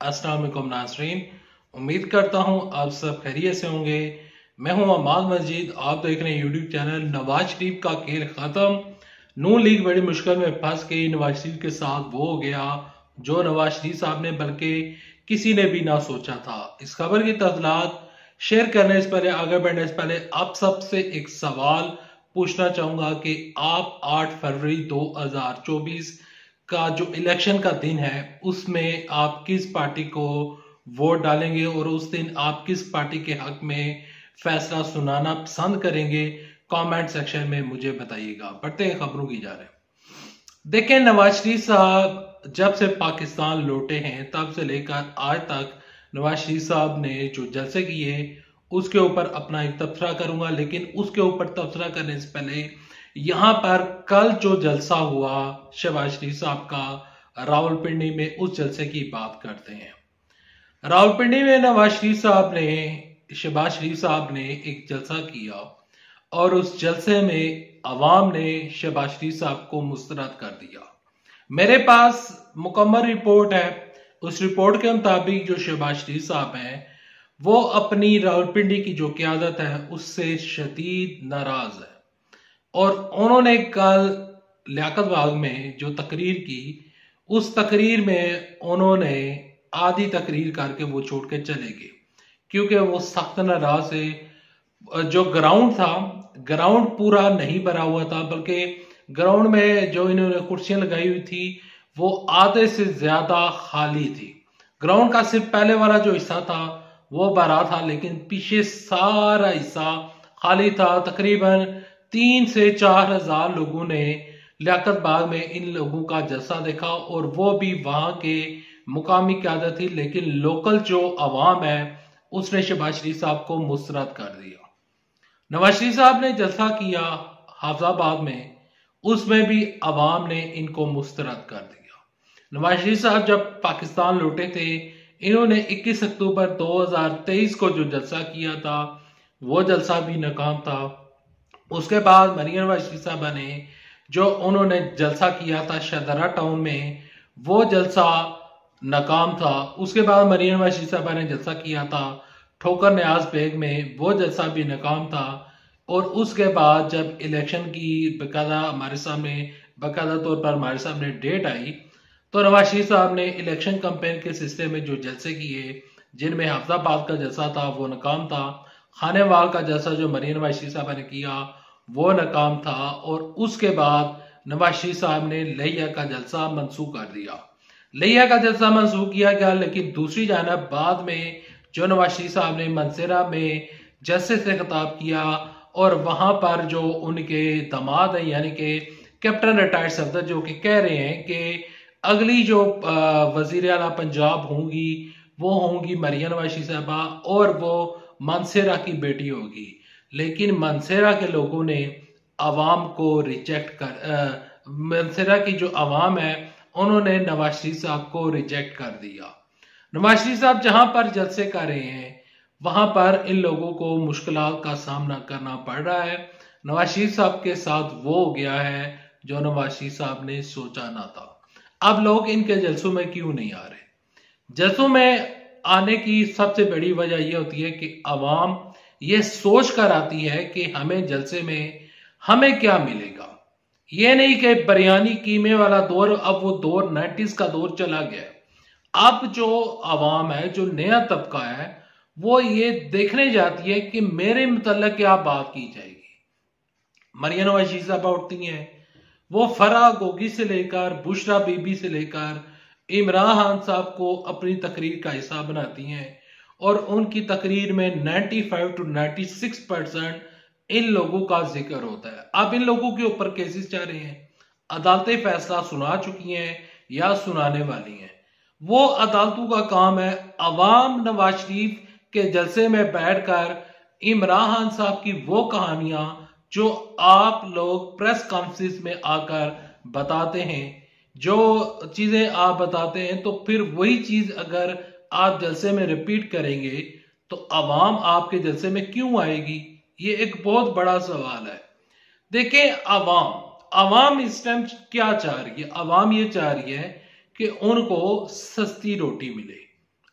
अस्सलाम नाजरीन उम्मीद करता हूँ आप सब खैरियत से होंगे। मैं हूँ अमाद मजीद। आप देख रहे हैं यूट्यूब चैनल नवाज़ शरीफ का खेल खत्म। नू लीग बड़ी मुश्किल में फंस गई। नवाज़ शरीफ के साथ वो हो गया जो नवाज़ शरीफ साहब ने, बल्कि किसी ने भी ना सोचा था। इस खबर की तफलात शेयर करने से पहले, आगे बढ़ने से पहले, आप सबसे एक सवाल पूछना चाहूँगा कि आप 8 फरवरी 2024 का जो इलेक्शन का दिन है, उसमें आप किस पार्टी को वोट डालेंगे और उस दिन आप किस पार्टी के हक में फैसला सुनाना पसंद करेंगे कमेंट सेक्शन में मुझे बताइएगा। बढ़ते हैं खबरों की जा रहे देखें नवाज़ शरीफ साहब, जब से पाकिस्तान लौटे हैं, तब से लेकर आज तक नवाज़ शरीफ साहब ने जो जलसे किए, उसके ऊपर अपना एक तबसरा करूँगा, लेकिन उसके ऊपर तबसरा करने से पहले यहाँ पर कल जो जलसा हुआ शहबाज शरीफ साहब का, रावलपिंडी में उस जलसे की बात करते हैं। रावलपिंडी में नवाज़ शरीफ साहब ने शहबाज शरीफ साहब ने एक जलसा किया और उस जलसे में अवाम ने शहबाज शरीफ साहब को मुस्तरद कर दिया। मेरे पास मुकम्मल रिपोर्ट है। उस रिपोर्ट के मुताबिक जो शहबाज शरीफ साहब हैं, वो अपनी रावलपिंडी की जो क्यादत है, उससे शदीद नाराज़ है। और उन्होंने कल लियाकत बाग में जो तकरीर की, उस तकरीर में उन्होंने आधी तकरीर करके वो छोड़ के चले गए। क्योंकि वो सख्त नाराज़ से जो ग्राउंड था ग्राउंड पूरा नहीं भरा हुआ था, बल्कि ग्राउंड में जो इन्होंने कुर्सियाँ लगाई हुई थी, वो आधे से ज़्यादा खाली थी। ग्राउंड का सिर्फ़ पहले वाला जो हिस्सा था, वो भरा था, लेकिन पीछे सारा हिस्सा खाली था। तकरीबन तीन से चार हज़ार लोगों ने लियाकत बाग में इन लोगों का जलसा देखा और वो भी वहाँ के मुकामी क्यादत थी, लेकिन लोकल जो अवाम है, उसने शहबाज शरीफ साहब को मुस्तरद कर दिया नवाज़ शरीफ साहब ने जलसा किया हाफजाबाद में, उसमें भी अवाम ने इनको मुस्तरद कर दिया नवाज़ शरीफ साहब जब पाकिस्तान लौटे थे, इन्होंने 21 अक्टूबर 2023 को जो जलसा किया था, वो जलसा भी नाकाम था। उसके बाद मरियम वाशी साहबा ने जो उन्होंने जलसा किया था शदरा टाउन में, वो जलसा नाकाम था। उसके बाद मरियम वाशी साहबा ने जलसा किया था। ठोकर न्याज बेग में वो जलसा भी नाकाम था। और उसके बाद जब इलेक्शन की बकायदा हमारे सामने, बाकायदा तौर पर हमारे सामने डेट आई तो नवाज़ शरीफ साहब ने इलेक्शन कंपेन के सिलसिले में जो जलसे किए, जिनमें हफ्ताबाद का जलसा था, वो नाकाम था। खानेवाल का जलसा जो मरीन नवाज़ शरीफ साहब ने किया वो नाकाम था और उसके बाद नवाज़ शरीफ साहब ने लहिया का जलसा मनसूख कर दिया। लिया का जलसा मनसूख किया गया, लेकिन दूसरी जानब बाद में जो नवाज़ शरीफ साहब ने मनसेरा में जलसे से खिताब किया और वहाँ पर जो उनके दमाद है, यानी कि कैप्टन रिटायर्ड सफदर, जो कि कह रहे हैं कि अगली जो वज़ीर अला पंजाब होंगी, वो होंगी मरिया नवाशी साहबा और वो मनसेरा की बेटी होगी। लेकिन मनसेरा के लोगों ने आवाम को रिजेक्ट कर मनसेरा की जो आवाम है, उन्होंने नवाज़ शरीफ साहब को रिजेक्ट कर दिया। नवाज़ शरीफ साहब जहाँ पर जलसे कर रहे हैं, वहाँ पर इन लोगों को मुश्किल का सामना करना पड़ रहा है। नवाज़ शरीफ साहब के साथ वो हो गया है, जो नवाज़ शरीफ साहब ने सोचा ना था। अब लोग इनके जलसों में क्यों नहीं आ रहे? जलसों में आने की सबसे बड़ी वजह यह होती है कि अवाम ये सोच कर आती है कि हमें जलसे में, हमें क्या मिलेगा? ये नहीं कि बिरयानी कीमे वाला दौर, अब वो दौर नाइन्टीज का दौर चला गया अब जो आवाम है, जो नया तबका है, वो ये देखने जाती है कि मेरे मतलब क्या बात की जाएगी। मरियन वशी साहबा उठती हैं, वो फरा गोगी से लेकर, बुशरा बीबी से लेकर, इमरान खान साहब को अपनी तकरीर का हिस्सा बनाती हैं। और उनकी तकरीर में 95 टू 96 परसेंट इन लोगों का ज़िक्र होता है। अब इन लोगों के ऊपर केसेस चल रहे हैं। अदालतें फैसला सुना चुकी हैं या सुनाने वाली हैं। वो अदालतों का काम है अवाम नवाज़ शरीफ के जलसे में बैठकर इमरान खान साहब की वो कहानियाँ जो आप लोग प्रेस कॉन्फ्रेंस में आकर बताते हैं, जो चीज़ें आप बताते हैं तो फिर वही चीज़ अगर आप जलसे में रिपीट करेंगे तो अवाम आपके जलसे में क्यों आएगी? ये एक बहुत बड़ा सवाल है। देखें अवाम अवाम इस टाइम क्या चाह रही है? अवाम ये चाह रही है कि उनको सस्ती रोटी मिले।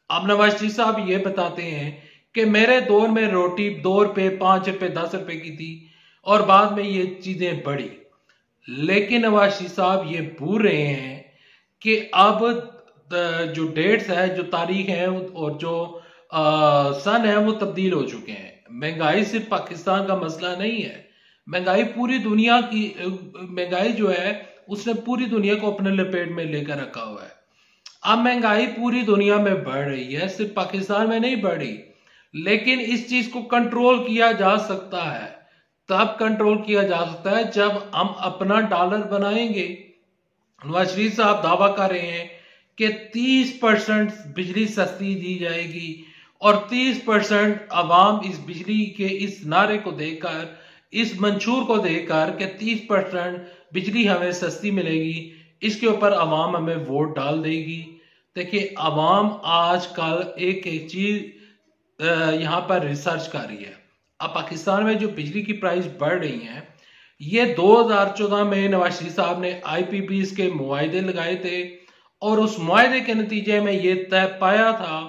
अब नवाज़ शरीफ साहब ये बताते हैं कि मेरे दौर में रोटी दो रुपए, पाँच रुपए, दस रुपए की थी और बाद में ये चीज़ें बढ़ी। लेकिन नवाज़ शरीफ साहब ये भूल रहे हैं कि अब जो डेट्स है जो तारीख है और जो आ, सन है वो तब्दील हो चुके हैं। महँगाई सिर्फ़ पाकिस्तान का मसला नहीं है। महँगाई पूरी दुनिया की महँगाई जो है उसने पूरी दुनिया को अपने लपेट में लेकर रखा हुआ है। अब महँगाई पूरी दुनिया में बढ़ रही है सिर्फ़ पाकिस्तान में नहीं बढ़ी। लेकिन इस चीज़ को कंट्रोल किया जा सकता है। तब कंट्रोल किया जा सकता है जब हम अपना डॉलर बनाएँगे। नवाज़ शरीफ साहब दावा कर रहे हैं कि 30 परसेंट बिजली सस्ती दी जाएगी और 30 परसेंट आवाम इस बिजली के इस नारे को देकर, इस मंशूर को देकर कि 30 परसेंट बिजली हमें सस्ती मिलेगी। इसके ऊपर आवाम हमें वोट डाल देगी। देखिए, आवाम आजकल एक एक चीज़ यहाँ पर रिसर्च कर रही है। अब पाकिस्तान में जो बिजली की प्राइस बढ़ रही है, ये 2014 में नवाज़ शरीफ साहब ने आईपीपी के मुआदे लगाए थे। और उस मुआदे के नतीजे में ये तय पाया था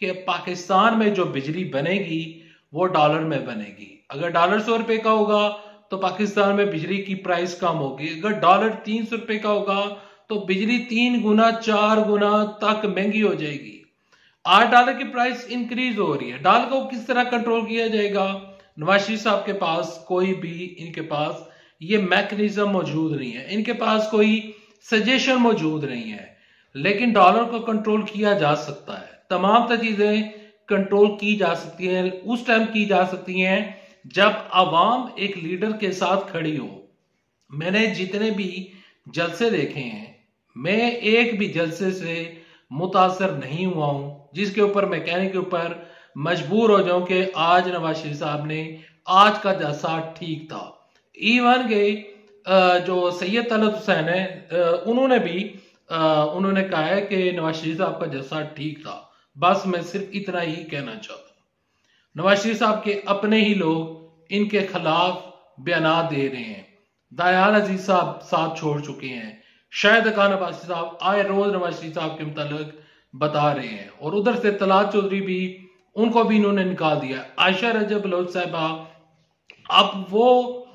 कि पाकिस्तान में जो बिजली बनेगी, वो डॉलर में बनेगी। अगर डॉलर सौ रुपए का होगा तो पाकिस्तान में बिजली की प्राइस कम होगी। अगर डॉलर तीन सौ रुपए का होगा तो बिजली तीन गुना, चार गुना तक महँगी हो जाएगी। आठ डॉलर की प्राइस इंक्रीज हो रही है। डॉलर को किस तरह कंट्रोल किया जाएगा? नवाज़ शरीफ साहब के पास कोई भी, इनके पास ये मैकेनिज्म मौजूद नहीं है। इनके पास कोई सजेशन मौजूद नहीं है। लेकिन डॉलर को कंट्रोल किया जा सकता है। तमाम चीज़ें कंट्रोल की जा सकती हैं, उस टाइम की जा सकती हैं, जब आवाम एक लीडर के साथ खड़ी हो। मैंने जितने भी जलसे देखे हैं, मैं एक भी जलसे से मुतासर नहीं हुआ हूँ, जिसके ऊपर मैं कहने के ऊपर मजबूर हो जाऊँ कि आज नवाज़ शरीफ साहब ने, आज का जलसा ठीक था। ईवन के जो सैयद तलत हुसैन है उन्होंने भी उन्होंने कहा है कि नवाज़ शरीफ साहब का जलसा ठीक था। बस मैं सिर्फ़ इतना ही कहना चाहता हूँ। नवाज़ शरीफ साहब के अपने ही लोग इनके खिलाफ बयान दे रहे हैं। दयाल अज़ीज़ साहब साथ छोड़ चुके हैं। शायद खान अब्बासी साहब आए रोज नवाज़ शरीफ साहब के मुतालिक बता रहे हैं। और उधर से तलाद चौधरी भी, उनको भी इन्होंने निकाल दिया। आयशा रजब बलोच साहबा, अब वो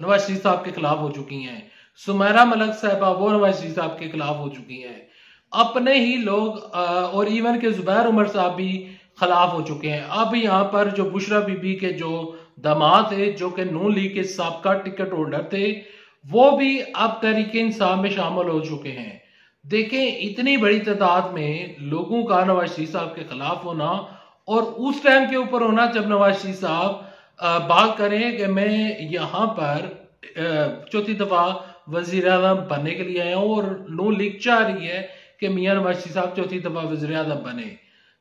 नवाज़ शरीफ साहब के खिलाफ हो चुकी हैं। सुमेरा मलक साहबा, वो नवाज़ साहब के खिलाफ हो चुकी हैं। अपने ही लोग और इवन के जुबैर उमर साहब भी खिलाफ हो चुके हैं। अब यहाँ पर जो बुशरा बीबी के जो दामाद थे, जो कि नून लीग के सबका टिकट होल्डर थे, वो भी अब तरीके इंसाफ में शामिल हो चुके हैं। देखें, इतनी बड़ी तादाद में लोगों का नवाज़ शरीफ साहब के खिलाफ होना और उस टाइम के ऊपर होना जब नवाज़ शरीफ साहब बात करें कि मैं यहाँ पर चौथी दफ़ा वज़ीर अजम बनने के लिए आया हूँ और नो लीग चाह रही है कि मियाँ नवाज़ शरीफ साहब चौथी दफ़ा वज़ीर अजम बने।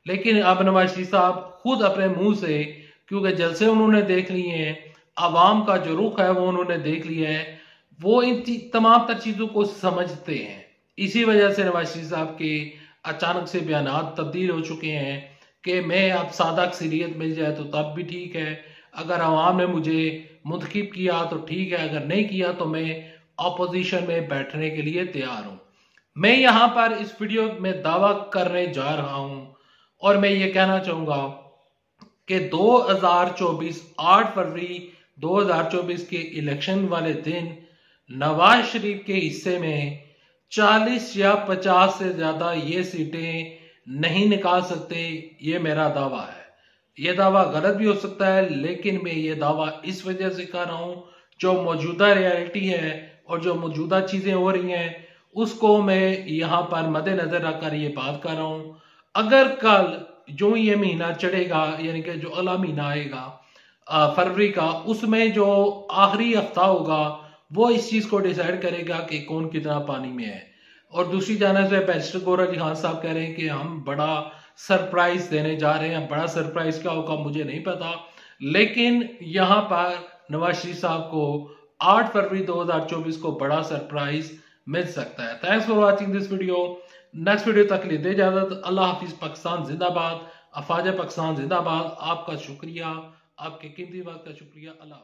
लेकिन अब नवाज़ शरीफ साहब खुद अपने मुँह से, क्योंकि जलसे उन्होंने देख लिए हैं, आवाम का जो रुख है वो उन्होंने देख लिया है, वो इन तमाम तर चीज़ों को समझते हैं। इसी वजह से नवाज़ शरीफ साहब के अचानक से बयान तब्दील हो चुके हैं कि मैं अब सादा अक्सरियत मिल जाए तो तब भी ठीक है, अगर आवाम ने मुझे मुंतखब किया तो ठीक है, अगर नहीं किया तो मैं अपोजिशन में बैठने के लिए तैयार हूँ। मैं यहाँ पर इस वीडियो में दावा करने जा रहा हूँ और मैं ये कहना चाहूँगा कि 2024 8 फरवरी 2024 के इलेक्शन वाले दिन नवाज़ शरीफ के हिस्से में 40 या 50 से ज़्यादा ये सीटें नहीं निकाल सकते, ये मेरा दावा है। ये दावा गलत भी हो सकता है, लेकिन मैं ये दावा इस वजह से कर रहा हूँ, जो मौजूदा रियलिटी है और जो मौजूदा चीज़ें हो रही हैं, उसको मैं यहाँ पर मद्देनजर रखकर ये बात कर रहा हूँ। अगर कल जो ये महीना चढ़ेगा, यानी कि जो अगला महीना आएगा फरवरी का, उसमें जो आखिरी हफ़्ता होगा, वो इस चीज़ को डिसाइड करेगा कि कौन कितना पानी में है। और दूसरी जानब से बैरिस्टर गौर अली खान साहब कह रहे हैं कि हम बड़ा सरप्राइज़ देने जा रहे हैं बड़ा सरप्राइज़ क्या होगा, मुझे नहीं पता। लेकिन यहाँ पर नवाज़ शरीफ साहब को 8 फरवरी 2024 को बड़ा सरप्राइज़ मिल सकता है। Thanks for watching this video next video तक लिए दे इजाज़त। अल्लाह हाफिज, पाकिस्तान जिंदाबाद। अफाज पाकिस्तान जिंदाबाद। आपका शुक्रिया। आपके कीमती बात का शुक्रिया। अल्लाह